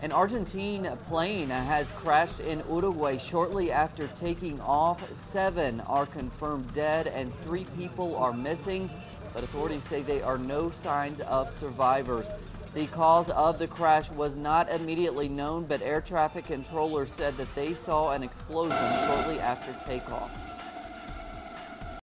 An Argentine plane has crashed in Uruguay shortly after taking off. Seven are confirmed dead and three people are missing, but authorities say there are no signs of survivors. The cause of the crash was not immediately known, but air traffic controllers said that they saw an explosion shortly after takeoff.